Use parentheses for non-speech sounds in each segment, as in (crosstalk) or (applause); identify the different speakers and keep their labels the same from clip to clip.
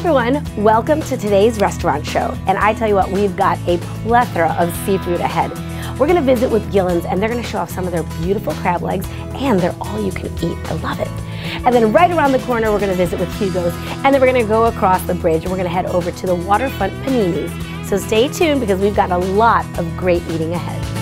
Speaker 1: everyone, welcome to today's restaurant show. And I tell you what, we've got a plethora of seafood ahead. We're gonna visit with Gillan's and they're gonna show off some of their beautiful crab legs and they're all you can eat. I love it. And then right around the corner, we're gonna visit with Hugo's and then we're gonna go across the bridge and we're gonna head over to the waterfront paninis. So stay tuned because we've got a lot of great eating ahead.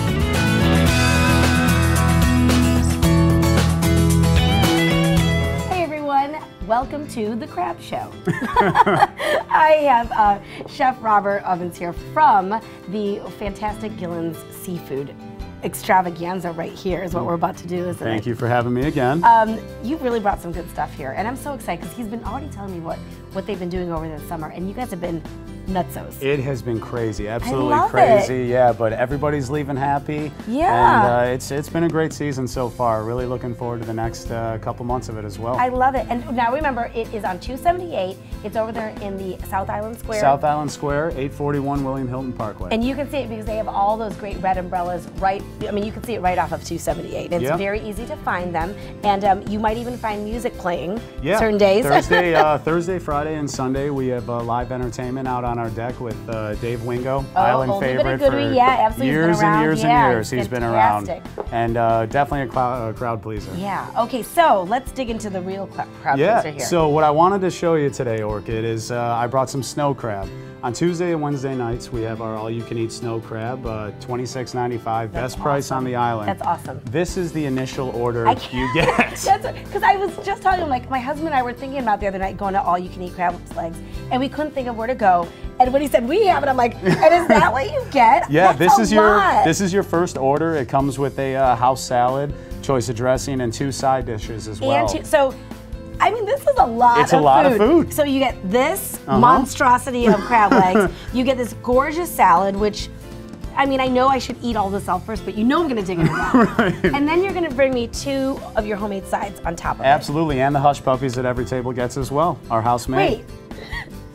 Speaker 1: Welcome to the Crab Show. (laughs) I have uh, Chef Robert Ovens here from the fantastic Gillan's Seafood extravaganza right here is what we're about to do, isn't
Speaker 2: Thank
Speaker 1: it?
Speaker 2: you for having me again.
Speaker 1: Um, you really brought some good stuff here, and I'm so excited because he's been already telling me what, what they've been doing over the summer, and you guys have been nutsos.
Speaker 2: it has been crazy, absolutely crazy. Yeah, but everybody's leaving happy.
Speaker 1: Yeah.
Speaker 2: And uh, it's it's been a great season so far. Really looking forward to the next uh, couple months of it as well.
Speaker 1: I love it. And now remember, it is on 278. It's over there in the South Island Square.
Speaker 2: South Island Square, 841 William Hilton Parkway.
Speaker 1: And you can see it because they have all those great red umbrellas right, I mean, you can see it right off of 278. It's
Speaker 2: Yeah.
Speaker 1: very easy to find them. And um, you might even find music playing
Speaker 2: yeah,
Speaker 1: certain days.
Speaker 2: Thursday, (laughs) uh, Thursday, Friday, and Sunday we have uh, live entertainment out on our deck with uh, Dave Wingo, Island
Speaker 1: but a
Speaker 2: favorite for
Speaker 1: Yeah, absolutely. He's been
Speaker 2: years and years
Speaker 1: Yeah,
Speaker 2: and years.
Speaker 1: he's
Speaker 2: been around, and uh, definitely a crowd, a crowd pleaser.
Speaker 1: yeah. Okay, so let's dig into the real crowd
Speaker 2: Yeah.
Speaker 1: pleaser here.
Speaker 2: So what I wanted to show you today, Orchid, is uh, I brought some snow crab. On Tuesday and Wednesday nights, we have our all-you-can-eat snow crab, uh, $26.95, best price on the island.
Speaker 1: That's awesome.
Speaker 2: This is the initial order you get. (laughs)
Speaker 1: That's because I was just telling him, like, my husband and I were thinking about the other night going to all you can eat crab legs, and we couldn't think of where to go. And when he said we have it, I'm like, and is that what you get?
Speaker 2: Yeah,
Speaker 1: That's
Speaker 2: this
Speaker 1: a
Speaker 2: is your this is your first order. It comes with a uh, house salad, choice of dressing, and two side dishes as well.
Speaker 1: And two, so, I mean, this is a lot.
Speaker 2: It's a
Speaker 1: of
Speaker 2: lot of
Speaker 1: food.
Speaker 2: food.
Speaker 1: So you get this
Speaker 2: Uh-huh.
Speaker 1: monstrosity of crab (laughs) legs. You get this gorgeous salad, which. I mean, I know I should eat all this out first, but you know I'm gonna dig into that. (laughs) right. And then you're gonna bring me two of your homemade sides on top of
Speaker 2: Absolutely, and the hush puppies that every table gets as well. Our house made.
Speaker 1: Wait.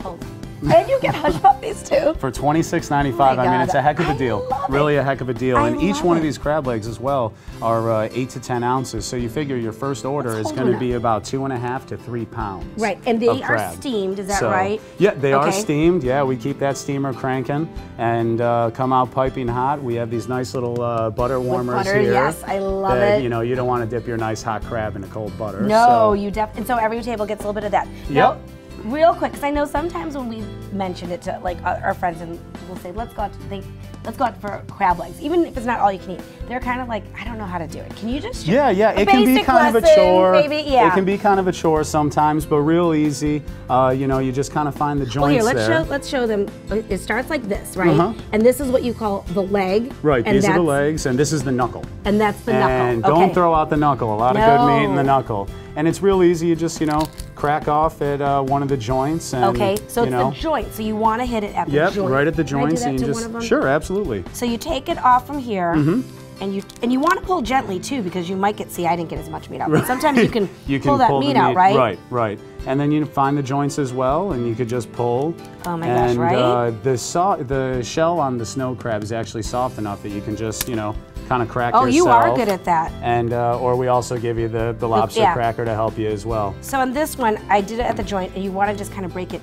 Speaker 1: Hold (laughs) on. And you get hush puppies too.
Speaker 2: For $26.95,
Speaker 1: Oh
Speaker 2: I mean, it's a heck of a deal. Really
Speaker 1: it.
Speaker 2: a heck of a deal.
Speaker 1: I
Speaker 2: and each one of these crab legs as well are uh, 8 to 10 ounces. So you figure your first order is going to be about two and a half to three pounds.
Speaker 1: Right, and they are steamed, is that
Speaker 2: So-
Speaker 1: right?
Speaker 2: Yeah, they are steamed. Yeah, we keep that steamer cranking and uh, come out piping hot. We have these nice little uh, butter warmers
Speaker 1: butter,
Speaker 2: here.
Speaker 1: yes, I love
Speaker 2: that,
Speaker 1: it.
Speaker 2: You know, you don't want to dip your nice hot crab in the cold butter.
Speaker 1: No,
Speaker 2: so-
Speaker 1: you definitely. And so every table gets a little bit of that. Now,
Speaker 2: Yep.
Speaker 1: Real quick, because I know sometimes when we mention it to like our friends and we'll say, let's go out to think, let's go out for crab legs, even if it's not all you can eat. They're kind of like, I don't know how to do it. Can you just?
Speaker 2: Yeah, yeah, it can be kind of a chore.
Speaker 1: Maybe, yeah.
Speaker 2: It can be kind of a chore sometimes, but real easy. Uh, you know, you just kind of find the joints
Speaker 1: Well, here, let's
Speaker 2: there.
Speaker 1: show let's show them. It starts like this, right?
Speaker 2: Uh-huh.
Speaker 1: And this is what you call the leg.
Speaker 2: Right,
Speaker 1: and
Speaker 2: these are the legs, and this is the knuckle.
Speaker 1: And that's the knuckle.
Speaker 2: And don't throw out the knuckle. A lot of good meat in the knuckle. And it's real easy. You just, you know, crack off at uh, one of the joints. And,
Speaker 1: Okay, so
Speaker 2: you
Speaker 1: it's
Speaker 2: know,
Speaker 1: the joint. So you want to hit it at the
Speaker 2: Yep,
Speaker 1: joint.
Speaker 2: right at the
Speaker 1: Can I do
Speaker 2: joints, and just
Speaker 1: one of them?
Speaker 2: sure, absolutely.
Speaker 1: So you take it off from here, and you and you want to pull gently too, because you might get. See, I didn't get as much meat out. But (laughs) sometimes you can,
Speaker 2: you can
Speaker 1: pull that
Speaker 2: the
Speaker 1: meat out, right?
Speaker 2: Right, right. And then you find the joints as well, and you could just pull.
Speaker 1: Oh my gosh,
Speaker 2: and,
Speaker 1: right?
Speaker 2: Uh, the so- the shell on the snow crab is actually soft enough that you can just, you know, kind of crack
Speaker 1: Oh, you are good at that.
Speaker 2: And uh, or we also give you the the lobster
Speaker 1: yeah.
Speaker 2: cracker to help you as well.
Speaker 1: So on this one, I did it at the joint, and you want to just kind of break it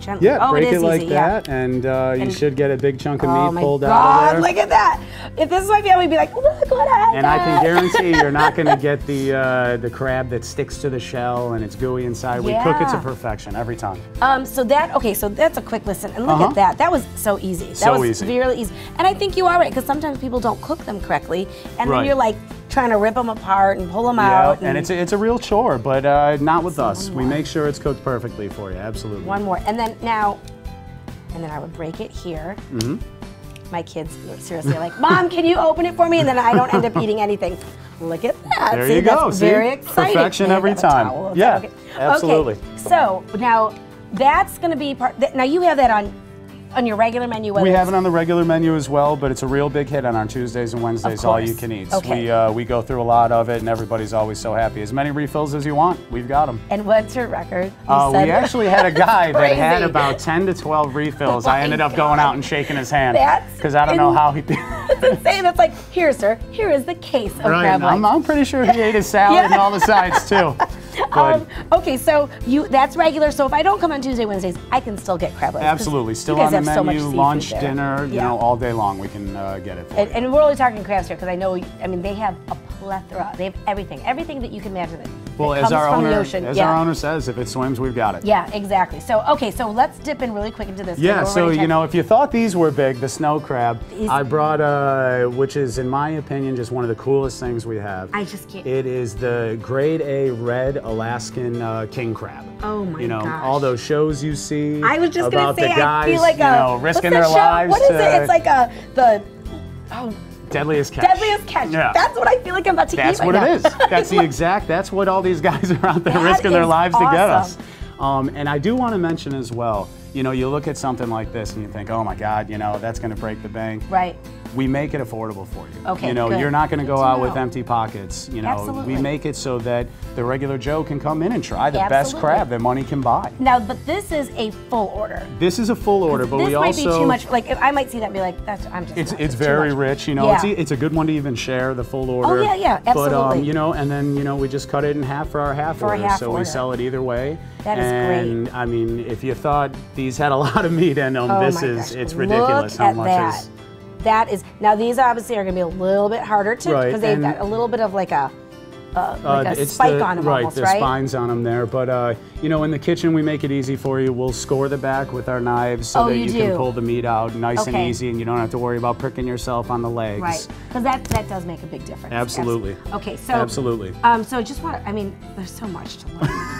Speaker 1: gently.
Speaker 2: Yeah,
Speaker 1: oh,
Speaker 2: break
Speaker 1: it
Speaker 2: it, like
Speaker 1: easy, yeah.
Speaker 2: that, and, uh, you
Speaker 1: And-
Speaker 2: should get a big chunk of
Speaker 1: Oh
Speaker 2: meat pulled
Speaker 1: God!
Speaker 2: out of there.
Speaker 1: Look at that! If this is my family, we'd be like, look what I
Speaker 2: and I can guarantee (laughs) you're not going to get the uh, the crab that sticks to the shell and it's gooey inside. We cook it to perfection every time.
Speaker 1: Um, so that okay, so that's a quick listen, and look
Speaker 2: Uh-huh.
Speaker 1: at that. That was so easy. That
Speaker 2: So
Speaker 1: was
Speaker 2: easy.
Speaker 1: really easy. And I think you are right because sometimes people don't cook them correctly, and then you're like trying to rip them apart and pull them
Speaker 2: Yeah,
Speaker 1: out.
Speaker 2: and it's a, it's a real chore, but uh, not with us. We make sure it's cooked perfectly for you. Absolutely.
Speaker 1: One more, and then now, and then I would break it here.
Speaker 2: Mm-hmm.
Speaker 1: My kids seriously are like, "Mom, can you open it for me?" And then I don't end up eating anything. Look at that.
Speaker 2: There
Speaker 1: See,
Speaker 2: you go. See?
Speaker 1: very exciting.
Speaker 2: Perfection every
Speaker 1: I have a
Speaker 2: time.
Speaker 1: Okay,
Speaker 2: Yeah,
Speaker 1: okay.
Speaker 2: absolutely.
Speaker 1: Okay, so now that's going to be part. th- Now you have that on on your regular menu.
Speaker 2: We have it on the regular menu as well, but it's a real big hit on our Tuesdays and Wednesdays, all you can eat.
Speaker 1: Okay.
Speaker 2: We, uh, we go through a lot of it, and everybody's always so happy. As many refills as you want, we've got them.
Speaker 1: And what's your record?
Speaker 2: Uh, we (laughs) actually had a guy that had about 10 to 12 refills.
Speaker 1: Oh
Speaker 2: I ended up going out and shaking his hand because I don't know how he did. (laughs)
Speaker 1: It's insane. It's like, here, sir, here is the case of
Speaker 2: Right,
Speaker 1: crab
Speaker 2: I'm. I'm pretty sure he ate his salad and all the sides too. (laughs)
Speaker 1: Um, okay, so you that's regular. So if I don't come on Tuesday, Wednesdays, I can still get crab legs.
Speaker 2: absolutely, still
Speaker 1: you
Speaker 2: on the
Speaker 1: so
Speaker 2: menu,
Speaker 1: seafood
Speaker 2: lunch, dinner, you
Speaker 1: Yeah.
Speaker 2: know, all day long. We can uh, get it
Speaker 1: And,
Speaker 2: you.
Speaker 1: and we're only talking crabs here because I know. I mean, they have a plethora. They have everything, everything that you can imagine. That,
Speaker 2: Well,
Speaker 1: that
Speaker 2: as our owner,
Speaker 1: ocean.
Speaker 2: as
Speaker 1: yeah.
Speaker 2: our owner says, if it swims, we've got it.
Speaker 1: Yeah, exactly. So okay, so let's dip in really quick into this.
Speaker 2: Yeah, so you know, if you thought these were big, the snow crab,
Speaker 1: These-
Speaker 2: I brought, uh, which is in my opinion just one of the coolest things we have.
Speaker 1: I just can't-
Speaker 2: It is the Grade A red Alaskan uh, king crab.
Speaker 1: Oh my
Speaker 2: You know,
Speaker 1: gosh.
Speaker 2: all those shows you see
Speaker 1: I was just
Speaker 2: about
Speaker 1: gonna say,
Speaker 2: the guys,
Speaker 1: I feel like
Speaker 2: you
Speaker 1: a
Speaker 2: know,
Speaker 1: what's
Speaker 2: risking their
Speaker 1: show?
Speaker 2: lives.
Speaker 1: What is
Speaker 2: to,
Speaker 1: it? It's like a the oh
Speaker 2: deadliest catch.
Speaker 1: deadliest catch.
Speaker 2: Yeah.
Speaker 1: That's what I feel like I'm about to eat.
Speaker 2: That's what
Speaker 1: right
Speaker 2: it is.
Speaker 1: now. (laughs)
Speaker 2: That's the exact. That's what all these guys (laughs) are out there
Speaker 1: That
Speaker 2: risking their lives to get us. Um, and I do want to mention as well. You know, you look at something like this and you think, oh my God, you know, that's going to break the bank.
Speaker 1: Right.
Speaker 2: We make it affordable for you.
Speaker 1: Okay,
Speaker 2: You know,
Speaker 1: good.
Speaker 2: you're not going to go out with empty pockets. You know,
Speaker 1: Absolutely.
Speaker 2: we make it so that the regular Joe can come in and try the best crab that money can buy.
Speaker 1: Now, but this is a full order.
Speaker 2: This is a full order, but we also this might
Speaker 1: be too much. Like I might see that and be like, that's I'm just.
Speaker 2: It's it's very rich, you know.
Speaker 1: Yeah.
Speaker 2: It's it's a good one to even share the full order.
Speaker 1: Oh yeah, yeah, absolutely.
Speaker 2: But um, you know, and then you know we just cut it in half for our half
Speaker 1: For
Speaker 2: order,
Speaker 1: half
Speaker 2: so
Speaker 1: order.
Speaker 2: we sell it either way.
Speaker 1: That is
Speaker 2: and, I mean, if you thought these had a (laughs) lot of meat in them,
Speaker 1: Oh
Speaker 2: this is
Speaker 1: gosh.
Speaker 2: it's ridiculous
Speaker 1: Look
Speaker 2: how
Speaker 1: at
Speaker 2: much
Speaker 1: that.
Speaker 2: is.
Speaker 1: That is now these obviously are going to be a little bit harder to
Speaker 2: Right,
Speaker 1: because they've got a little bit of like a uh, like a
Speaker 2: it's
Speaker 1: spike
Speaker 2: the,
Speaker 1: on them
Speaker 2: right,
Speaker 1: almost,
Speaker 2: the
Speaker 1: right?
Speaker 2: spines on them there. But uh, you know, in the kitchen, we make it easy for you. We'll score the back with our knives so
Speaker 1: Oh,
Speaker 2: that
Speaker 1: you
Speaker 2: you, can pull the meat out nice and easy, and you don't have to worry about pricking yourself on the legs.
Speaker 1: Right, because that that does make a big difference. yes.
Speaker 2: Absolutely.
Speaker 1: Okay, so
Speaker 2: Absolutely.
Speaker 1: Um, so just want I mean, there's so much to learn,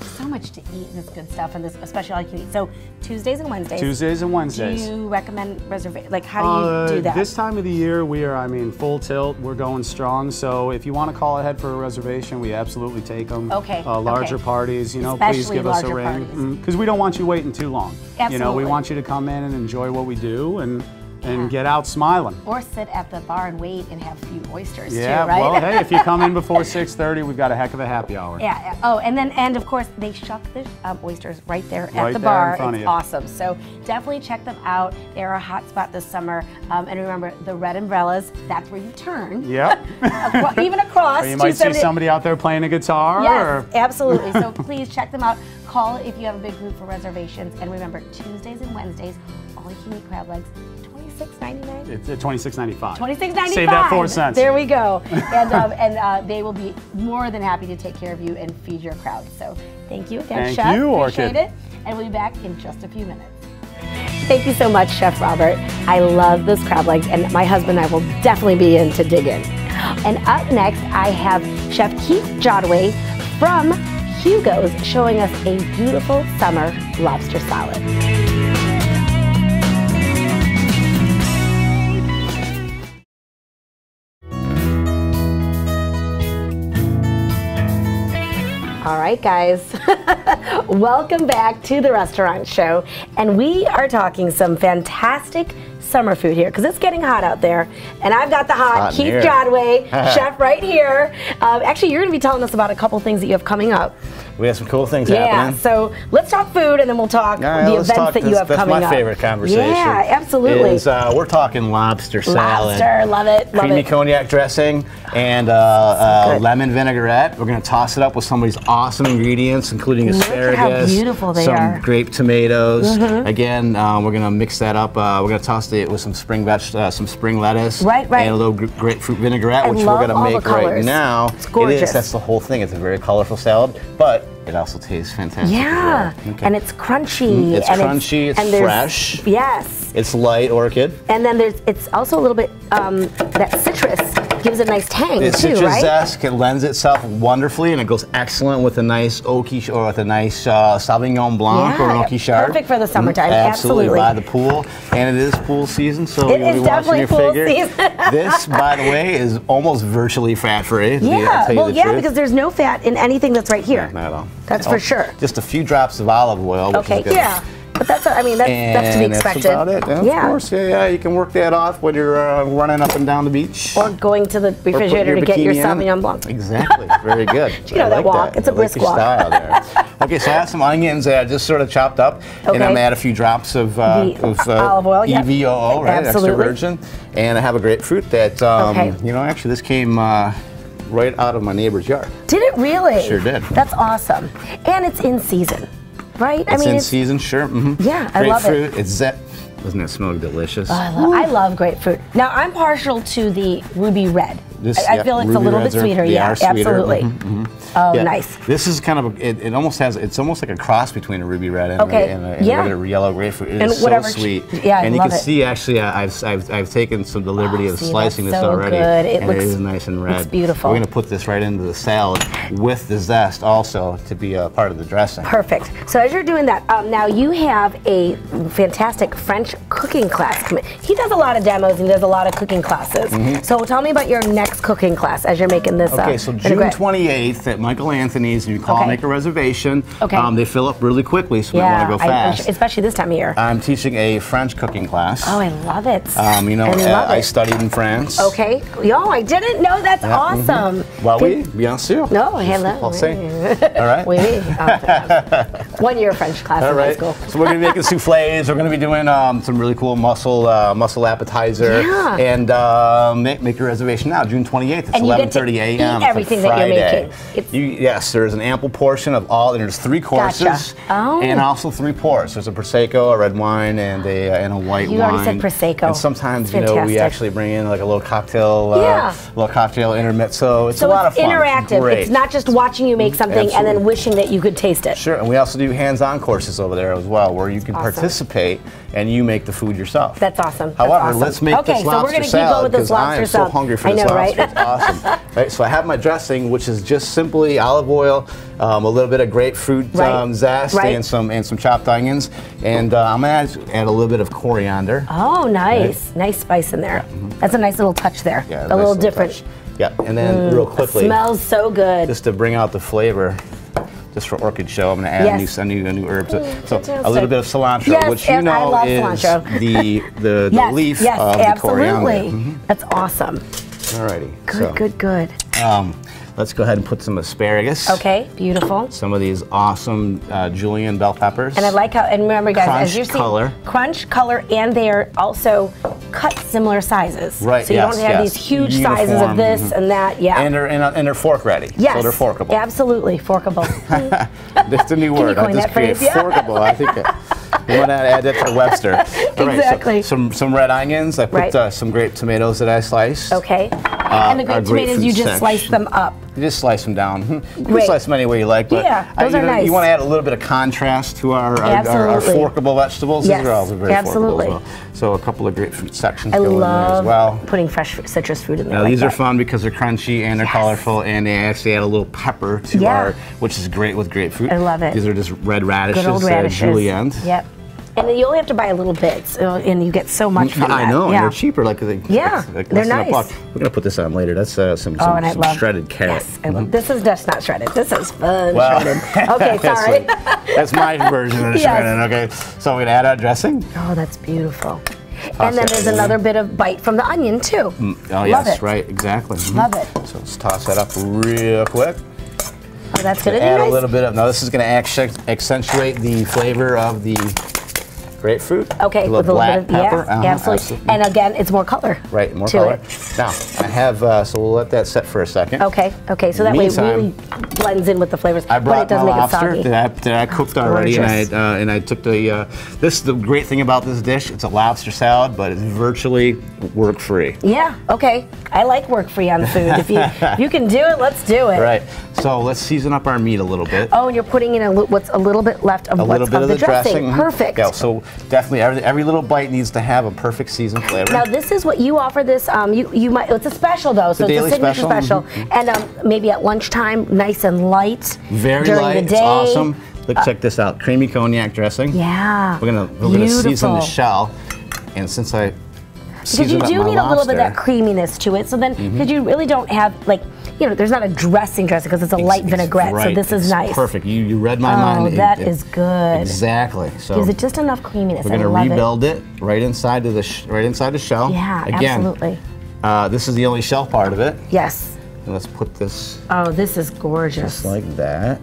Speaker 1: so much to eat, and this good stuff, and this especially all you can eat. So Tuesdays and Wednesdays.
Speaker 2: Tuesdays and Wednesdays.
Speaker 1: Do you recommend reservation? Like, how do you
Speaker 2: Uh,
Speaker 1: do that?
Speaker 2: This time of the year, we are, I mean, full tilt. We're going strong. So if you want to call ahead for a reservation, we absolutely take them.
Speaker 1: Okay,
Speaker 2: Uh, larger
Speaker 1: okay.
Speaker 2: parties, you know, please give us a ring. Because we don't want you waiting too long. Absolutely. You know, we want you to come in and enjoy what we do and, and get out smiling.
Speaker 1: or sit at the bar and wait and have a few oysters
Speaker 2: Yeah,
Speaker 1: too, right?
Speaker 2: well, hey, if you come in (laughs) before 6.30, we've got a heck of a happy hour.
Speaker 1: Yeah. yeah. Oh, and then and of course they shuck the um, oysters right there at the
Speaker 2: there
Speaker 1: bar. it's awesome. So definitely check them out. They're a hot spot this summer. Um, and remember the red umbrellas. That's where you turn.
Speaker 2: Yep. (laughs)
Speaker 1: Even across. (laughs)
Speaker 2: or you might see somebody out there playing a guitar.
Speaker 1: Yes,
Speaker 2: Or,
Speaker 1: absolutely. So please check them out. Call if you have a big group for reservations. And remember Tuesdays and Wednesdays, all you can eat crab legs, twenty six ninety nine.
Speaker 2: it's at 26.95.
Speaker 1: Twenty-six ninety-five.
Speaker 2: Save that four cents.
Speaker 1: There we go. (laughs) and um, and uh, they will be more than happy to take care of you and feed your crowd. So thank you again,
Speaker 2: Thank
Speaker 1: Chef.
Speaker 2: you,
Speaker 1: Appreciate
Speaker 2: Orchid.
Speaker 1: it. And we'll be back in just a few minutes. Thank you so much, Chef Robert. I love those crab legs, and my husband and I will definitely be in to dig in. And up next, I have Chef Keith Jodway from Hugo's showing us a beautiful summer lobster salad. All right, guys. (laughs) Welcome back to the restaurant show. And we are talking some fantastic summer food here because it's getting hot out there. And I've got the hot,
Speaker 3: hot
Speaker 1: Keith. Jodway, (laughs) chef right here. Um, actually, you're going to be telling us about a couple things that you have coming up.
Speaker 3: We have some cool things
Speaker 1: Yeah,
Speaker 3: happening.
Speaker 1: Yeah, so let's talk food and then we'll talk
Speaker 3: right,
Speaker 1: the events
Speaker 3: talk-
Speaker 1: that you have
Speaker 3: that's my favorite conversation.
Speaker 1: Yeah, absolutely.
Speaker 3: Is, uh, we're talking lobster salad.
Speaker 1: Lobster, love it, love
Speaker 3: creamy
Speaker 1: it.
Speaker 3: cognac dressing and uh, uh, lemon vinaigrette. We're going to toss it up with some of these awesome ingredients, including
Speaker 1: Look at how
Speaker 3: asparagus,
Speaker 1: beautiful they
Speaker 3: some
Speaker 1: are.
Speaker 3: Grape tomatoes. Again, um, we're going to mix that up. Uh, we're going to toss it with some spring veg, uh, some spring lettuce,
Speaker 1: Right, right.
Speaker 3: and a little gr- grapefruit vinaigrette,
Speaker 1: I
Speaker 3: which we're going to make right now.
Speaker 1: It's gorgeous.
Speaker 3: It is. That's the whole thing. It's a very colorful salad, but it also tastes fantastic.
Speaker 1: Yeah,
Speaker 3: well. Okay.
Speaker 1: and it's crunchy.
Speaker 3: Mm, it's
Speaker 1: and
Speaker 3: crunchy, it's
Speaker 1: and
Speaker 3: fresh.
Speaker 1: Yes,
Speaker 3: It's light orchid.
Speaker 1: and then there's it's also a little bit um, that citrus gives it a nice tang
Speaker 3: The
Speaker 1: too,
Speaker 3: citrus
Speaker 1: right?
Speaker 3: zest it lends itself wonderfully, and it goes excellent with a nice oaky or with a nice uh, Sauvignon Blanc or an
Speaker 1: Yeah,
Speaker 3: oaky Chard.
Speaker 1: perfect for the summertime,
Speaker 3: Mm,
Speaker 1: absolutely.
Speaker 3: by the pool, and it is pool season, so
Speaker 1: It
Speaker 3: you'll
Speaker 1: is
Speaker 3: be watching
Speaker 1: definitely
Speaker 3: your
Speaker 1: pool
Speaker 3: figure.
Speaker 1: season. (laughs)
Speaker 3: this, by the way, is almost virtually fat-free. be-
Speaker 1: Yeah,
Speaker 3: you
Speaker 1: well, yeah,
Speaker 3: truth.
Speaker 1: because there's no fat in anything that's right here.
Speaker 3: Not at all.
Speaker 1: That's for sure.
Speaker 3: Just a few drops of olive oil. Which
Speaker 1: Okay,
Speaker 3: is good.
Speaker 1: yeah, but that's I mean that's that's to be
Speaker 3: And
Speaker 1: expected.
Speaker 3: That's about it. Yeah,
Speaker 1: yeah.
Speaker 3: Of course, yeah, yeah. You can work that off when you're uh, running up and down the beach.
Speaker 1: Or going to the refrigerator to get your. Sauvignon Blanc.
Speaker 3: Exactly. Very (laughs) good.
Speaker 1: You know
Speaker 3: I
Speaker 1: that
Speaker 3: like
Speaker 1: walk. It's a
Speaker 3: I like
Speaker 1: brisk walk.
Speaker 3: style there. (laughs) okay, so I have some onions that I just sort of chopped up, and I'm gonna add a few drops of, uh, of uh,
Speaker 1: olive oil, yep.
Speaker 3: EVOO, right?
Speaker 1: Absolutely.
Speaker 3: Extra virgin. And I have a grapefruit that, um,
Speaker 1: Okay.
Speaker 3: you know, actually this came. Uh, right out of my neighbor's yard.
Speaker 1: Did it really?
Speaker 3: Sure did.
Speaker 1: That's awesome. And it's in season, right?
Speaker 3: It's in season, sure. hmm
Speaker 1: Yeah, I love it.
Speaker 3: Grapefruit, it's zet. Doesn't it smell delicious?
Speaker 1: I love, I love grapefruit. Now I'm partial to the ruby red.
Speaker 3: This-
Speaker 1: I, I feel it's a little bit sweeter. yeah,
Speaker 3: are sweeter.
Speaker 1: absolutely.
Speaker 3: Mhm,
Speaker 1: Oh,
Speaker 3: Yeah,
Speaker 1: nice.
Speaker 3: This is kind of a, it, it almost has it's almost like a cross between a ruby red and,
Speaker 1: Okay,
Speaker 3: a, and, a, and
Speaker 1: yeah.
Speaker 3: regular yellow grapefruit. It
Speaker 1: And
Speaker 3: is
Speaker 1: whatever
Speaker 3: so sweet.
Speaker 1: yeah, I
Speaker 3: and you can
Speaker 1: it.
Speaker 3: see actually I've, I've I've taken some the liberty
Speaker 1: Oh,
Speaker 3: of
Speaker 1: see,
Speaker 3: slicing this
Speaker 1: so
Speaker 3: already,
Speaker 1: good. It
Speaker 3: and
Speaker 1: looks-
Speaker 3: it is nice and red.
Speaker 1: it's beautiful.
Speaker 3: We're gonna put this right into the salad with the zest also to be a part of the dressing.
Speaker 1: Perfect. So as you're doing that, um, now you have a fantastic French cooking class. He does a lot of demos and he does a lot of cooking classes. So tell me about your next cooking class as you're making this.
Speaker 3: Mm-hmm. Okay,
Speaker 1: uh,
Speaker 3: so June 28th at Michael Anthony's, and you call,
Speaker 1: Okay.
Speaker 3: make a reservation.
Speaker 1: Okay.
Speaker 3: Um, they fill up really quickly, so
Speaker 1: Yeah,
Speaker 3: want to go
Speaker 1: I-
Speaker 3: fast.
Speaker 1: especially this time of year.
Speaker 3: I'm teaching a French cooking class.
Speaker 1: oh, I love it.
Speaker 3: Um, you know,
Speaker 1: I
Speaker 3: uh, I studied in France.
Speaker 1: Okay. Yo, I didn't know. That's awesome.
Speaker 3: Well, we,
Speaker 1: Did-
Speaker 3: bien sûr.
Speaker 1: No, hello. (laughs)
Speaker 3: Français. (laughs) All right.
Speaker 1: Oui, oui. (laughs) Oh, One year French class
Speaker 3: All
Speaker 1: in high school.
Speaker 3: So we're gonna be making souffles. We're gonna be doing um, some really cool muscle uh, mussel appetizer.
Speaker 1: Yeah.
Speaker 3: And uh, make, make your reservation now, June 28th. It's
Speaker 1: And you get to
Speaker 3: 11:30 a.m. It's a
Speaker 1: that you're
Speaker 3: Friday.
Speaker 1: making. It's-
Speaker 3: You, yes, there's an ample portion of all. And there's three courses.
Speaker 1: Gotcha. Oh.
Speaker 3: And also three pours. There's a prosecco, a red wine, and a uh, and a white
Speaker 1: You
Speaker 3: wine.
Speaker 1: You already said Prosecco.
Speaker 3: And sometimes you know we actually bring in like a little cocktail, uh,
Speaker 1: Yeah.
Speaker 3: little cocktail intermezzo. It's
Speaker 1: So
Speaker 3: a lot
Speaker 1: it's
Speaker 3: of fun.
Speaker 1: interactive.
Speaker 3: Great.
Speaker 1: It's not just watching you make something and then wishing that you could taste it.
Speaker 3: Sure, and we also do hands-on courses over there as well, where you can
Speaker 1: Awesome.
Speaker 3: participate and you make the food yourself.
Speaker 1: That's awesome. That's
Speaker 3: However,
Speaker 1: awesome.
Speaker 3: let's make
Speaker 1: Okay,
Speaker 3: this
Speaker 1: so we're
Speaker 3: lobster
Speaker 1: gonna keep
Speaker 3: salad
Speaker 1: going with this
Speaker 3: I am
Speaker 1: lobster
Speaker 3: so hungry for
Speaker 1: I
Speaker 3: this
Speaker 1: know,
Speaker 3: lobster.
Speaker 1: right?
Speaker 3: It's awesome. (laughs) right, so I have my dressing, which is just simply olive oil, um, a little bit of grapefruit
Speaker 1: Right,
Speaker 3: um, zest,
Speaker 1: right.
Speaker 3: and some and some chopped onions, and uh, I'm gonna add, add a little bit of coriander.
Speaker 1: Oh, nice. Nice spice in there. That's a nice little touch there.
Speaker 3: Yeah,
Speaker 1: a
Speaker 3: nice
Speaker 1: little different.
Speaker 3: touch. Yeah, and then real quickly,
Speaker 1: Smells so good.
Speaker 3: just to bring out the flavor. Just for orchid show, I'm going to add
Speaker 1: Yes.
Speaker 3: a, new, a new a new herb. So, so a little bit of cilantro,
Speaker 1: Yes,
Speaker 3: which you know is
Speaker 1: cilantro.
Speaker 3: the the, the (laughs)
Speaker 1: yes,
Speaker 3: leaf
Speaker 1: yes,
Speaker 3: of the
Speaker 1: absolutely.
Speaker 3: coriander. Mhm.
Speaker 1: That's awesome.
Speaker 3: Alrighty.
Speaker 1: Good,
Speaker 3: so,
Speaker 1: good, good.
Speaker 3: Um, let's go ahead and put some asparagus.
Speaker 1: Okay, beautiful.
Speaker 3: Some of these awesome uh, julienne bell peppers.
Speaker 1: And I like how, and remember guys,
Speaker 3: Crunch
Speaker 1: as you're seeing,
Speaker 3: color.
Speaker 1: crunch color, and they are also cut similar sizes.
Speaker 3: Right,
Speaker 1: So you
Speaker 3: yes,
Speaker 1: don't have
Speaker 3: yes.
Speaker 1: these huge sizes of
Speaker 3: Uniform,
Speaker 1: this
Speaker 3: mhm.
Speaker 1: and that. Yeah.
Speaker 3: and they're and, uh, and they're fork ready.
Speaker 1: yes.
Speaker 3: So they're forkable.
Speaker 1: Absolutely, forkable. (laughs)
Speaker 3: That's a new
Speaker 1: you
Speaker 3: word. I just?
Speaker 1: Yeah.
Speaker 3: forkable. I think you want to add that to Webster. (laughs) All right, so
Speaker 1: Exactly.
Speaker 3: some some red onions. I put
Speaker 1: Right.
Speaker 3: uh, some grape tomatoes that I sliced.
Speaker 1: okay. and the
Speaker 3: Uh,
Speaker 1: grape tomatoes, you just
Speaker 3: section.
Speaker 1: slice them up.
Speaker 3: You just slice them down. Mhm. You can slice them any way you like, but
Speaker 1: Yeah,
Speaker 3: I- you
Speaker 1: are
Speaker 3: know,
Speaker 1: nice.
Speaker 3: You want to add a little bit of contrast to our our, our, our forkable vegetables.
Speaker 1: Yes,
Speaker 3: These are also very
Speaker 1: absolutely.
Speaker 3: forkable as well. So a couple of grapefruit sections
Speaker 1: I
Speaker 3: go in there as
Speaker 1: love
Speaker 3: well.
Speaker 1: putting fresh citrus fruit in there.
Speaker 3: Now
Speaker 1: like
Speaker 3: these are fun because they're crunchy and they're
Speaker 1: Yes.
Speaker 3: colorful, and they actually add a little pepper to
Speaker 1: Yeah.
Speaker 3: our, which is great with grapefruit.
Speaker 1: I love it.
Speaker 3: These are just red radishes,
Speaker 1: Good old
Speaker 3: uh,
Speaker 1: radishes.
Speaker 3: julienne.
Speaker 1: Yep. And then you only have to buy a little bit, so, and you get so much from
Speaker 3: I
Speaker 1: that.
Speaker 3: know,
Speaker 1: Yeah.
Speaker 3: and they're cheaper. Like, they,
Speaker 1: Yeah,
Speaker 3: like
Speaker 1: they're
Speaker 3: less than a
Speaker 1: nice.
Speaker 3: We're gonna put this on later. That's uh, some,
Speaker 1: Oh,
Speaker 3: some,
Speaker 1: and
Speaker 3: some
Speaker 1: love
Speaker 3: shredded carrot.
Speaker 1: Yes, I love. This is just not shredded. This is fun
Speaker 3: Well,
Speaker 1: shredded. (laughs) Okay, sorry.
Speaker 3: that's my (laughs) version of the
Speaker 1: Yes.
Speaker 3: shredded. Okay, so we're gonna add our dressing.
Speaker 1: Oh, that's beautiful.
Speaker 3: Toss
Speaker 1: and then there's another bit of bite from the onion too.
Speaker 3: Oh
Speaker 1: Love
Speaker 3: yes,
Speaker 1: it.
Speaker 3: right, exactly. Mhm.
Speaker 1: Love it.
Speaker 3: So let's toss that up real quick.
Speaker 1: Oh, that's good. And
Speaker 3: Add
Speaker 1: you
Speaker 3: a little bit of. Now this is gonna actu- accentuate the flavor of the grapefruit.
Speaker 1: Okay,
Speaker 3: a little
Speaker 1: with a
Speaker 3: black
Speaker 1: little bit of
Speaker 3: pepper.
Speaker 1: yeah,
Speaker 3: Uh-huh,
Speaker 1: absolutely. And again, it's more color.
Speaker 3: Right, more color.
Speaker 1: it.
Speaker 3: Now I have. Uh, so we'll let that set for a second.
Speaker 1: Okay, okay. So that way it really blends in with the flavors,
Speaker 3: I
Speaker 1: but
Speaker 3: brought
Speaker 1: it does make it soggy.
Speaker 3: that I, that I cooked already, and I uh, and I took the. Uh, this is the great thing about this dish. It's a lobster salad, but it's virtually work free.
Speaker 1: Yeah. Okay. I like work free on the food. If you if you can do it, let's do it.
Speaker 3: Right. So let's season up our meat a little bit.
Speaker 1: Oh, and you're putting in a, what's a little bit left of
Speaker 3: a
Speaker 1: what's
Speaker 3: little bit
Speaker 1: of,
Speaker 3: of,
Speaker 1: the, dressing.
Speaker 3: mhm.
Speaker 1: Perfect.
Speaker 3: Yeah. So definitely every, every little bite needs to have a perfect seasoned flavor.
Speaker 1: Now this is what you offer. This um, you you might it's a special though, so
Speaker 3: a
Speaker 1: it's a signature
Speaker 3: special,
Speaker 1: special, and um, maybe at lunchtime, nice and light.
Speaker 3: Very
Speaker 1: during
Speaker 3: light.
Speaker 1: the
Speaker 3: It's awesome. Look, check this out. Creamy cognac dressing.
Speaker 1: Yeah.
Speaker 3: We're gonna we're gonna season the shell, and since I
Speaker 1: Because you do need a little bit of that creaminess to it. So then, because you really don't have like, you know, there's not a dressing dressing because it's a light
Speaker 3: It's- it's
Speaker 1: vinaigrette. So
Speaker 3: right.
Speaker 1: this is
Speaker 3: It's
Speaker 1: nice.
Speaker 3: Perfect. You you read my
Speaker 1: Oh,
Speaker 3: mind. It-
Speaker 1: that
Speaker 3: it-
Speaker 1: is good.
Speaker 3: Exactly. So
Speaker 1: Gives it just enough creaminess.
Speaker 3: we're gonna rebuild it. right inside of the sh- right inside the shell.
Speaker 1: Yeah,
Speaker 3: Again,
Speaker 1: absolutely.
Speaker 3: Uh, this is the only shell part of it.
Speaker 1: it. Yes.
Speaker 3: And let's put this
Speaker 1: Oh, this is gorgeous.
Speaker 3: just like that.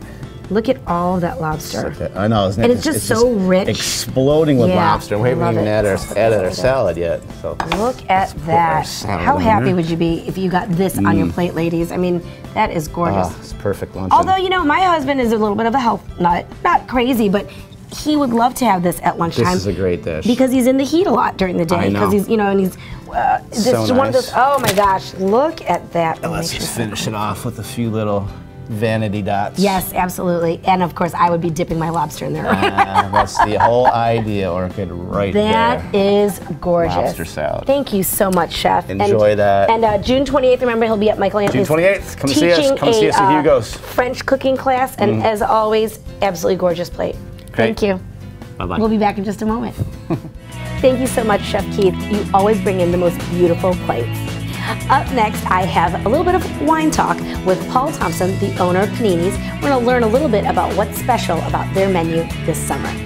Speaker 1: Look at all of that lobster.
Speaker 3: I know, isn't it?
Speaker 1: And it's just so rich.
Speaker 3: Exploding with
Speaker 1: Yeah,
Speaker 3: lobster. We haven't even added our, added our salad yet. So
Speaker 1: Look at that. How happy
Speaker 3: there.
Speaker 1: would you be if you got this on your plate, ladies? I mean, that is gorgeous.
Speaker 3: ah, it's perfect lunch.
Speaker 1: Although, you know, my husband is a little bit of a health nut, not crazy, but he would love to have this at lunchtime.
Speaker 3: This is a great dish.
Speaker 1: Because he's in the heat a lot during the day. Because he's, you know, and he's, uh, this
Speaker 3: So
Speaker 1: is one of those, oh my gosh, look at that.
Speaker 3: Let's just finish it off with a few little vanity dots.
Speaker 1: Yes, absolutely. And of course, I would be dipping my lobster in there.
Speaker 3: Ah, that's the whole idea, Orchid, right
Speaker 1: That
Speaker 3: That
Speaker 1: is gorgeous.
Speaker 3: Lobster salad.
Speaker 1: Thank you so much, Chef.
Speaker 3: Enjoy
Speaker 1: and,
Speaker 3: that.
Speaker 1: And uh, June 28th, remember, he'll be at Michael Anthony's.
Speaker 3: June 28th, come see us.
Speaker 1: teaching
Speaker 3: Come see us at
Speaker 1: uh,
Speaker 3: Hugo's.
Speaker 1: French cooking class, and as always, absolutely gorgeous plate.
Speaker 3: Great.
Speaker 1: Thank you.
Speaker 3: Bye-bye.
Speaker 1: We'll be back in just a moment. (laughs) Thank you so much, Chef Keith. You always bring in the most beautiful plates. Up next, I have a little bit of wine talk with Paul Thompson, the owner of Panini's. We're going to learn a little bit about what's special about their menu this summer.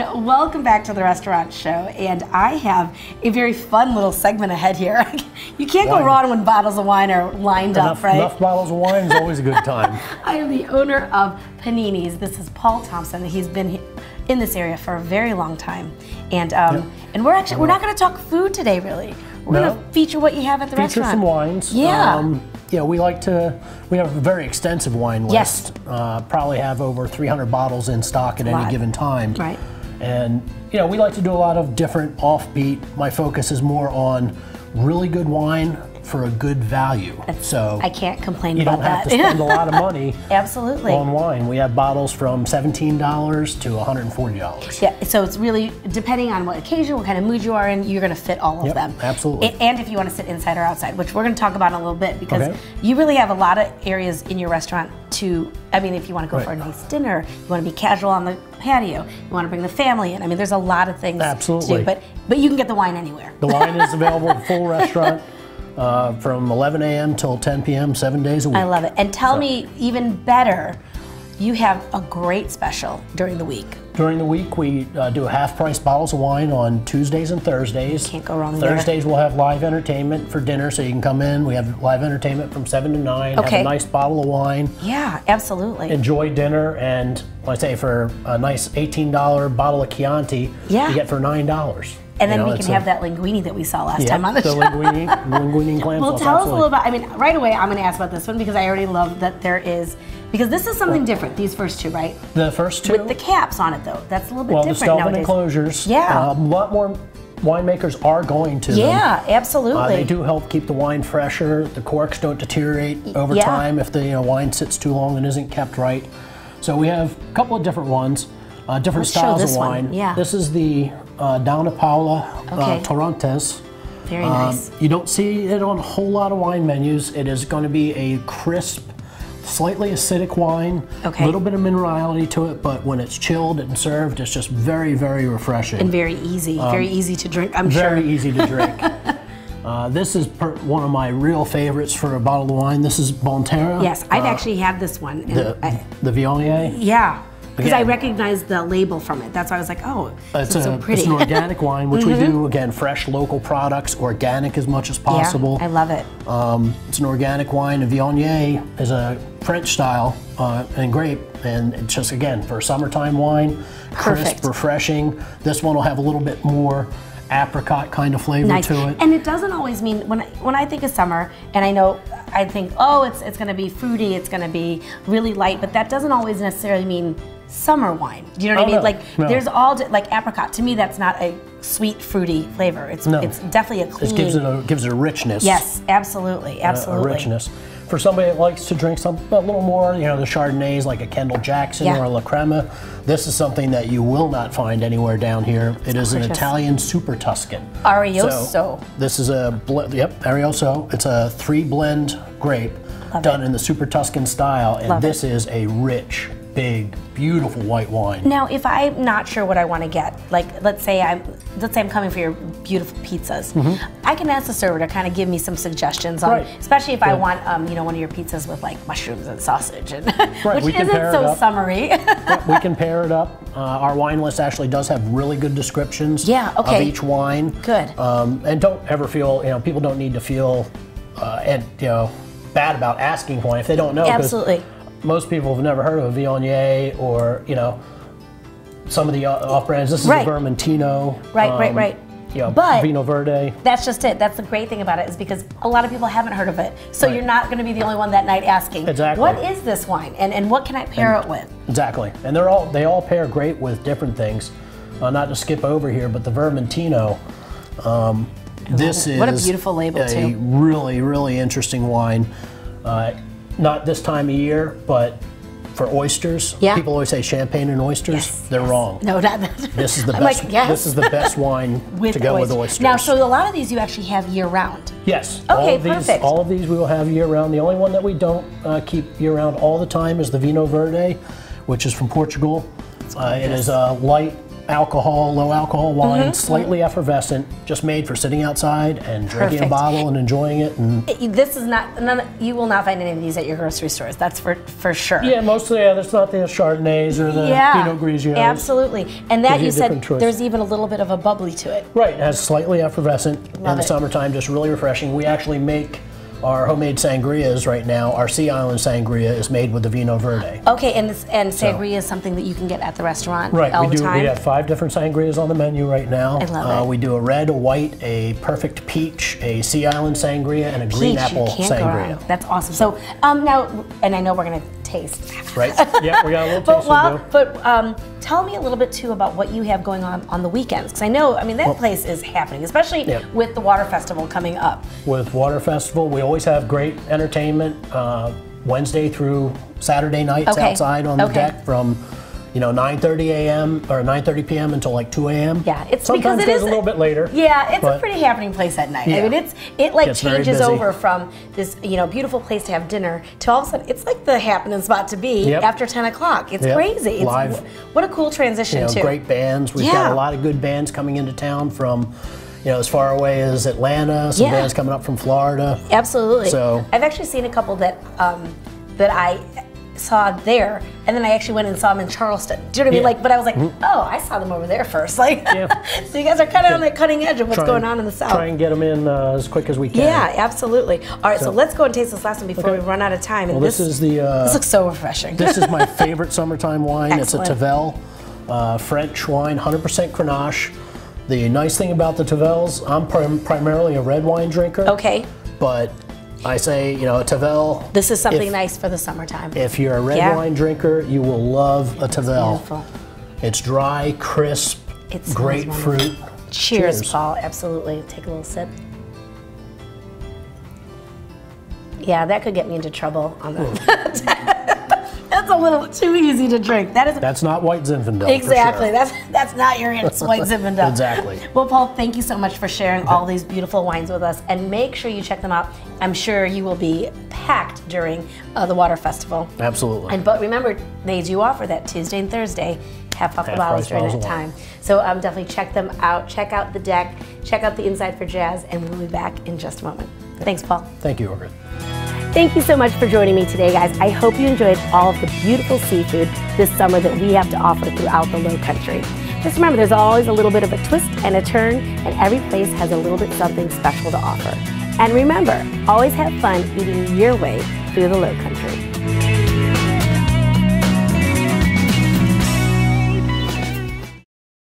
Speaker 1: Everyone, welcome back to the restaurant show. And I have a very fun little segment ahead here. (laughs) you can't go wrong when bottles of wine are lined
Speaker 4: Enough,
Speaker 1: up, right?
Speaker 4: enough bottles of wine is always a good time. (laughs)
Speaker 1: I am the owner of Panini's. This is Paul Thompson. He's been in this area for a very long time, and um, and we're actually we're not going to talk food today, really. We're
Speaker 4: No.
Speaker 1: going to feature what you have at the restaurant.
Speaker 4: Feature some wines.
Speaker 1: Yeah.
Speaker 4: Um, yeah, we like to. We have a very extensive wine
Speaker 1: Yes.
Speaker 4: list. Uh, probably have over 300 bottles in stock at any given time.
Speaker 1: Right.
Speaker 4: And you know, we like to do a lot of different offbeat. My focus is more on really good wine for a good value. so
Speaker 1: I can't complain
Speaker 4: you don't have to spend a lot of (laughs) money
Speaker 1: Absolutely.
Speaker 4: on wine. We have bottles from $17 to $140.
Speaker 1: Yeah, so it's really depending on what occasion, what kind of mood you are in, you're going to fit all of
Speaker 4: Yep,
Speaker 1: them.
Speaker 4: absolutely.
Speaker 1: A- And if you want to sit inside or outside, which we're going to talk about in a little bit, because
Speaker 4: Okay.
Speaker 1: you really have a lot of areas in your restaurant to. I mean, if you want to go for a nice dinner, you want to be casual on the patio, you want to bring the family in. I mean, there's a lot of things to
Speaker 4: Absolutely.
Speaker 1: do, but but you can get the wine anywhere.
Speaker 4: The wine is (laughs) available at the full restaurant uh, from 11 a.m. till 10 p.m. seven days a week.
Speaker 1: I love it. And tell me even better, you have a great special during the week.
Speaker 4: During the week, we uh, do half price bottles of wine on Tuesdays and Thursdays.
Speaker 1: Can't go wrong there.
Speaker 4: Thursdays, we'll have live entertainment for dinner, so you can come in. We have live entertainment from 7 to 9.
Speaker 1: Okay.
Speaker 4: Have a nice bottle of wine.
Speaker 1: Yeah, absolutely.
Speaker 4: Enjoy dinner, and like I say, for a nice $18 bottle of Chianti,
Speaker 1: Yeah.
Speaker 4: you get for $9.
Speaker 1: And then
Speaker 4: You know,
Speaker 1: we can
Speaker 4: a-
Speaker 1: have that linguine that we saw last time on the,
Speaker 4: the
Speaker 1: show.
Speaker 4: linguine, linguine (laughs) clam
Speaker 1: Well,
Speaker 4: sauce,
Speaker 1: tell us a little about. I mean, right away, I'm going to ask about this one because I already love that there is because this is something different. These first two, right?
Speaker 4: The first two.
Speaker 1: With the caps on it, though, that's a little bit
Speaker 4: well, the
Speaker 1: different
Speaker 4: Stelvin
Speaker 1: nowadays.
Speaker 4: enclosures.
Speaker 1: Yeah.
Speaker 4: uh, a lot more winemakers are going to them.
Speaker 1: Yeah, absolutely.
Speaker 4: Uh, they do help keep the wine fresher. The corks don't deteriorate over
Speaker 1: yeah.
Speaker 4: time if the you know, wine sits too long and isn't kept right. So we have a couple of different ones, uh, different
Speaker 1: Let's show
Speaker 4: styles
Speaker 1: this
Speaker 4: of
Speaker 1: one,
Speaker 4: wine.
Speaker 1: yeah.
Speaker 4: This is the uh, Dona Paula
Speaker 1: Okay.
Speaker 4: uh, Torrontes.
Speaker 1: Very
Speaker 4: Um,
Speaker 1: nice.
Speaker 4: You don't see it on a whole lot of wine menus. It is going to be a crisp, slightly acidic wine.
Speaker 1: Okay.
Speaker 4: A little bit of minerality to it, but when it's chilled and served, it's just very, very refreshing.
Speaker 1: And very easy, very easy to drink. I'm
Speaker 4: Um, very
Speaker 1: sure.
Speaker 4: easy to drink. (laughs) uh, this is per- one of my real favorites for a bottle of wine. This is Bonterra.
Speaker 1: Yes, I've
Speaker 4: uh,
Speaker 1: actually had this one.
Speaker 4: The,
Speaker 1: I,
Speaker 4: the Viognier.
Speaker 1: yeah, because I recognized the label from it. That's why I was like, oh,
Speaker 4: It's,
Speaker 1: it's
Speaker 4: a,
Speaker 1: so pretty. Mm-hmm.
Speaker 4: it's an organic wine, which we (laughs) do again, fresh local products, organic as much as possible.
Speaker 1: Yeah, I love it.
Speaker 4: Um, it's an organic wine. A Viognier is a French style uh, and grape, and it's just again for a summertime wine,
Speaker 1: Perfect.
Speaker 4: crisp, refreshing. This one will have a little bit more apricot kind of flavor
Speaker 1: nice.
Speaker 4: to it.
Speaker 1: And it doesn't always mean when I, when I think of summer, and I know I think, oh, it's it's going to be fruity, it's going to be really light, but that doesn't always necessarily mean summer wine. Do you know what
Speaker 4: Oh,
Speaker 1: I mean?
Speaker 4: no,
Speaker 1: like
Speaker 4: no.
Speaker 1: there's all di- like apricot. To me, that's not a sweet fruity flavor. It's
Speaker 4: No.
Speaker 1: it's definitely a clean.
Speaker 4: It gives it a gives it a richness.
Speaker 1: yes, absolutely, absolutely.
Speaker 4: a richness. For somebody that likes to drink some a little more, you know, the Chardonnays like a Kendall Jackson
Speaker 1: Yeah.
Speaker 4: or a La Crema, this is something that you will not find anywhere down here. It is an. Italian Super Tuscan.
Speaker 1: Arioso.
Speaker 4: So, this is a bl- yep Arioso. It's a three blend grape
Speaker 1: Love
Speaker 4: done
Speaker 1: it.
Speaker 4: in the Super Tuscan style, and
Speaker 1: Love
Speaker 4: this is a rich, big, beautiful white wine.
Speaker 1: Now, if I'm not sure what I want to get, like let's say I'm let's say I'm coming for your beautiful pizzas, I can ask the server to kind of give me some suggestions on.
Speaker 4: Right.
Speaker 1: especially if I want um, you know one of your pizzas with like mushrooms and sausage, and (laughs)
Speaker 4: Right,
Speaker 1: which
Speaker 4: we can
Speaker 1: isn't
Speaker 4: pair it
Speaker 1: so
Speaker 4: up.
Speaker 1: summery. (laughs)
Speaker 4: we can pair it up. Uh, our wine list actually does have really good descriptions
Speaker 1: Yeah, okay.
Speaker 4: of each wine.
Speaker 1: Good.
Speaker 4: Um, and don't ever feel, you know, people don't need to feel, uh, and you know, bad about asking wine if they don't know.
Speaker 1: Absolutely.
Speaker 4: Most people have never heard of a Viognier or you know, some of the off brands. This is
Speaker 1: Right.
Speaker 4: a Vermentino.
Speaker 1: Right, right,
Speaker 4: um,
Speaker 1: right.
Speaker 4: You know,
Speaker 1: But-
Speaker 4: Vino Verde.
Speaker 1: That's just it. That's the great thing about it is because a lot of people haven't heard of it. So
Speaker 4: Right.
Speaker 1: you're not going to be the only one that night asking,
Speaker 4: Exactly.
Speaker 1: what is this wine and, and what can I pair it with?
Speaker 4: Exactly, and they're all they all pair great with different things. Uh, not to skip over here, but the Vermentino. Um, this is
Speaker 1: What a beautiful label,
Speaker 4: a
Speaker 1: too.
Speaker 4: really really interesting wine. Uh, not this time of year, but for oysters.
Speaker 1: Yeah.
Speaker 4: People always say champagne and oysters.
Speaker 1: Yes,
Speaker 4: They're
Speaker 1: yes.
Speaker 4: wrong.
Speaker 1: No, not that.
Speaker 4: This is the
Speaker 1: I'm
Speaker 4: best.
Speaker 1: like, yes.
Speaker 4: This is the best (laughs) wine
Speaker 1: with
Speaker 4: to go with
Speaker 1: oysters.
Speaker 4: oysters.
Speaker 1: Now, so a lot of these you actually have year round.
Speaker 4: Yes. all
Speaker 1: Okay,
Speaker 4: of these,
Speaker 1: perfect.
Speaker 4: All of these we will have year round. The only one that we don't uh, keep year round all the time is the Vino Verde, which is from Portugal. Uh, it is a light alcohol, low alcohol wine,
Speaker 1: Mm-hmm,
Speaker 4: slightly effervescent, just made for sitting outside and drinking
Speaker 1: Perfect.
Speaker 4: a bottle and enjoying it. And
Speaker 1: It- this is not. None, you will not find any of these at your grocery stores. That's for for sure.
Speaker 4: yeah, mostly yeah, that's not the Chardonnays or the
Speaker 1: Yeah,
Speaker 4: Pinot Grigios.
Speaker 1: absolutely. And that
Speaker 4: you
Speaker 1: you said
Speaker 4: choice.
Speaker 1: there's even a little bit of a bubbly to it.
Speaker 4: Right, it has slightly effervescent
Speaker 1: Love in
Speaker 4: the
Speaker 1: it.
Speaker 4: summertime, just really refreshing. We actually make our homemade sangrias right now. Our Sea Island sangria is made with the Vino Verde.
Speaker 1: Okay, and this and sangria is something that you can get at the restaurant
Speaker 4: Right,
Speaker 1: all
Speaker 4: we
Speaker 1: the
Speaker 4: do.
Speaker 1: time.
Speaker 4: We have five different sangrias on the menu right now.
Speaker 1: I love
Speaker 4: uh,
Speaker 1: it.
Speaker 4: We do a red, a white, a perfect peach, a Sea Island sangria, and a green
Speaker 1: Peach,
Speaker 4: apple
Speaker 1: can't go
Speaker 4: sangria.
Speaker 1: That's awesome. So um, now, and I know we're gonna taste.
Speaker 4: Right? (laughs) yeah, we got a little
Speaker 1: But
Speaker 4: taste
Speaker 1: well,
Speaker 4: to
Speaker 1: but um, tell me a little bit too about what you have going on on the weekends, because I know, I mean, that place is happening, especially
Speaker 4: Yeah.
Speaker 1: with the water festival coming up.
Speaker 4: With Water Festival, we always have great entertainment uh, Wednesday through Saturday nights
Speaker 1: Okay,
Speaker 4: outside on the
Speaker 1: okay.
Speaker 4: deck from. You know, 9:30 a.m. or 9:30 p.m. until like 2 a.m.
Speaker 1: Yeah, it's
Speaker 4: sometimes
Speaker 1: because it
Speaker 4: goes
Speaker 1: is
Speaker 4: a little bit later.
Speaker 1: Yeah, it's a pretty happening place at night. I mean, it's it like
Speaker 4: Gets
Speaker 1: changes over from this you know beautiful place to have dinner to all of a sudden it's like the happening spot to be
Speaker 4: Yep.
Speaker 1: after 10 o'clock. It's
Speaker 4: Yep.
Speaker 1: crazy. It's
Speaker 4: Live.
Speaker 1: what a cool transition
Speaker 4: you know,
Speaker 1: too.
Speaker 4: great bands. We've
Speaker 1: Yeah.
Speaker 4: got a lot of good bands coming into town from, you know, as far away as Atlanta. Some
Speaker 1: Yeah.
Speaker 4: bands coming up from Florida.
Speaker 1: Absolutely.
Speaker 4: So-
Speaker 1: I've actually seen a couple that um, that I saw there, and then I actually went and saw them in Charleston. Do you know what I mean?
Speaker 4: Yeah.
Speaker 1: Like, but I was like, oh, I saw them over there first. (laughs) Like,
Speaker 4: Yeah. (laughs)
Speaker 1: so you guys are kind of on the cutting edge of what's
Speaker 4: Try
Speaker 1: going on in the south.
Speaker 4: Try and get them in uh, as quick as we can.
Speaker 1: yeah, absolutely. All right, so,
Speaker 4: So-
Speaker 1: let's go and taste this last one before
Speaker 4: Okay.
Speaker 1: we run out of time. And
Speaker 4: Well, this is the. Uh,
Speaker 1: this looks so refreshing.
Speaker 4: this is my (laughs) favorite summertime wine. It's a Tavel, uh, French wine, 100% Grenache. The nice thing about the Tavels, I'm prim- primarily a red wine drinker.
Speaker 1: okay,
Speaker 4: But I say, you know, a Tavel.
Speaker 1: this is something
Speaker 4: if,
Speaker 1: nice for the summertime.
Speaker 4: If you're a red
Speaker 1: Yeah.
Speaker 4: wine drinker, you will love a Tavel.
Speaker 1: Beautiful.
Speaker 4: It's dry, crisp,
Speaker 1: It smells
Speaker 4: grapefruit.
Speaker 1: Cheers,
Speaker 4: Cheers.
Speaker 1: Paul. Absolutely. Take a little sip. Yeah, that could get me into trouble on the. (laughs) A little too easy to drink. That is
Speaker 4: That's not white Zinfandel.
Speaker 1: exactly.
Speaker 4: sure.
Speaker 1: That's that's not your it's white (laughs) Zinfandel.
Speaker 4: Exactly.
Speaker 1: Well, Paul, thank you so much for sharing all these beautiful wines with us, and make sure you check them out. I'm sure you will be packed during uh, the Water Festival.
Speaker 4: Absolutely.
Speaker 1: And but remember, they do offer that Tuesday and Thursday half
Speaker 4: Half
Speaker 1: bottles during that time. So um, definitely check them out. Check out the deck. Check out the Inside for Jazz, and we'll be back in just a moment. Thanks, Paul.
Speaker 4: Thank you, Orchid.
Speaker 1: Thank you so much for joining me today, guys. I hope you enjoyed all of the beautiful seafood this summer that we have to offer throughout the Low Country. Just remember, there's always a little bit of a twist and a turn, and every place has a little bit something special to offer. And remember, always have fun eating your way through the Low Country.